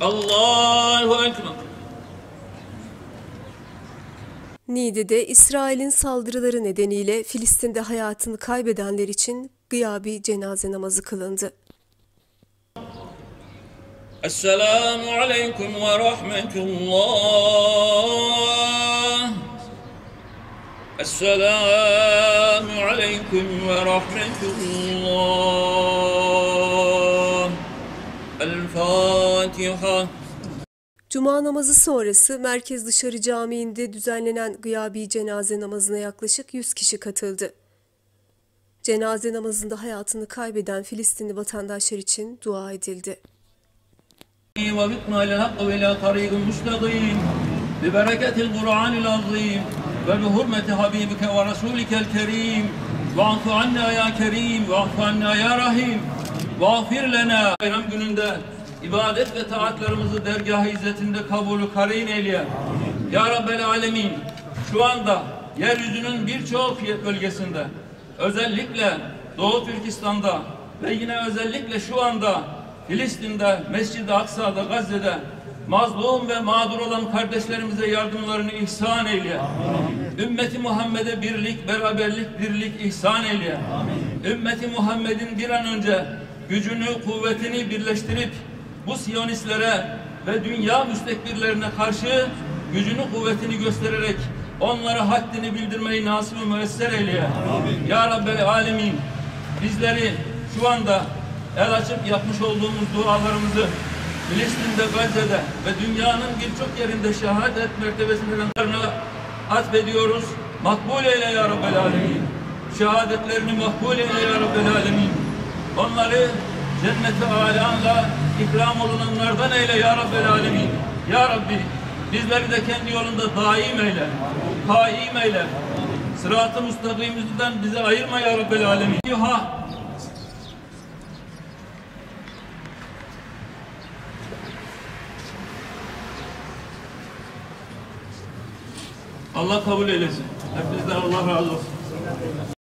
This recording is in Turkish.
Allahu Ekber. Niğde'de İsrail'in saldırıları nedeniyle Filistin'de hayatını kaybedenler için gıyabi cenaze namazı kılındı. Esselamu aleyküm ve rahmetullah. Esselamu aleyküm ve rahmetullah. El-Fatiha. الفاتحة Cuma namazı sonrası Merkez Dışarı Camii'nde düzenlenen gıyabi cenaze namazına yaklaşık 100 kişi katıldı. Cenaze namazında hayatını kaybeden Filistinli vatandaşlar için dua edildi. وفقنا إلى الحق وإلى طريق مستقيم ببركة القرآن العظيم وبحرمة حبيبك ورسولك الكريم واعف عنا يا كريم واعف عنا يا رحيم واغفر لنا Bayram gününde ibadet ve taatlarımızı dergah-ı izzetinde kabulü karin eyle. Ya Rabbel Alemin şu anda yeryüzünün birçok bölgesinde özellikle Doğu Türkistan'da ve yine özellikle şu anda Filistin'de, Mescid-i Aksa'da, Gazze'de mazlum ve mağdur olan kardeşlerimize yardımlarını ihsan eyle. Ümmeti Muhammed'e birlik, beraberlik, dirlik ihsan eyle. Ümmeti Muhammed'in bir an önce gücünü, kuvvetini birleştirip bu Siyonistlere ve dünya müstekbirlerine karşı gücünü, kuvvetini göstererek onlara haddini bildirmeyi nasip-i müesser eyle. Ya Rabbel Alemin bizleri şu anda el açıp yapmış olduğumuz dualarımızı Filistin'de, Gazze'de ve dünyanın birçok yerinde şehadet mertebesinden atfediyoruz. Makbul eyle ya Rabbel Alemin. Şehadetlerini makbul eyle ya Rabbel Alemin. Onları cennet-i alanla ikram olunanlardan eyle ya Rabbel Alemin. Ya Rabbi bizleri de kendi yolunda daim eyle. Kaim eyle. Sırat-ı müstakimimizden bizi ayırma ya Rabbel Alemin. Ha Allah kabul eylesin. Hepinizden Allah razı olsun.